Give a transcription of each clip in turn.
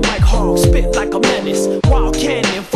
the mic hard, spit like a menace. Wild cannon.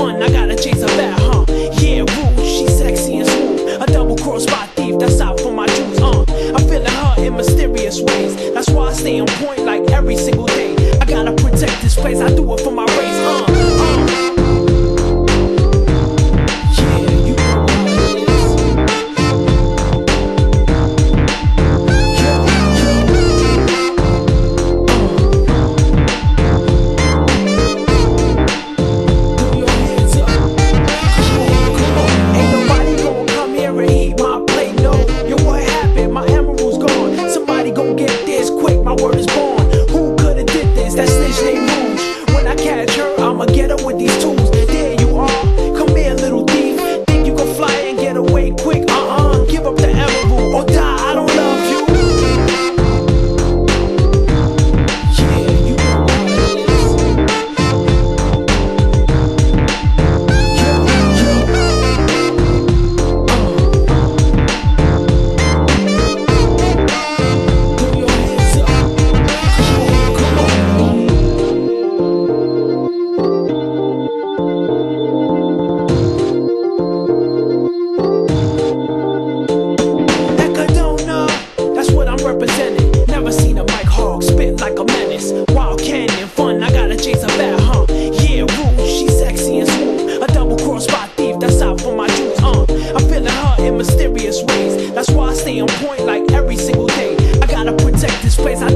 every single day. I gotta protect this place. I